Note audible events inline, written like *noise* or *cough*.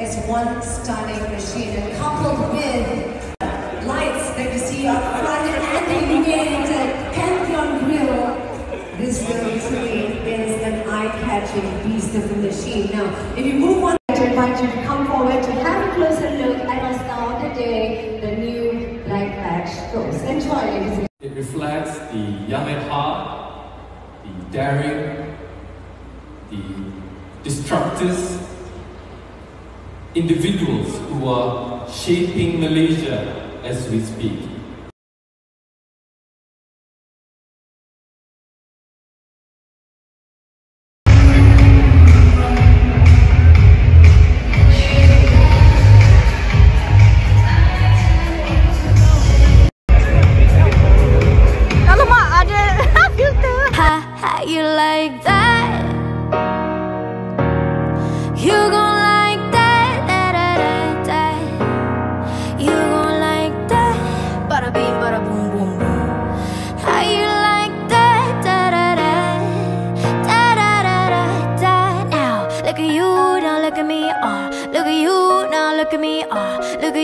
is one stunning machine and coupled with lights that you see up front and illuminated Pantheon Grill. This really truly is an eye-catching beast of a machine. Now, if you move on, I invite you to come forward to have a closer look at our star of the the new Black Badge Ghost. Enjoy, ladies It reflects the young at heart, the daring, the destructive individuals who are shaping Malaysia as we speak. *laughs* You like that? Look at you, now look at me, ah. Look at you, now look at me, ah. Look at